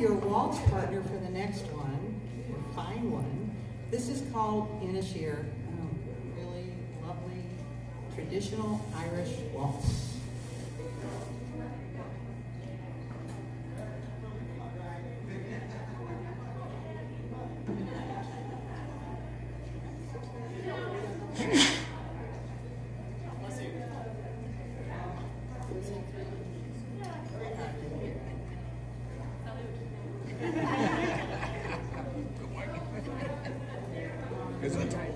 your waltz partner for the next one, or find one. This is called Inisheer, um, really lovely traditional Irish waltz. Is it?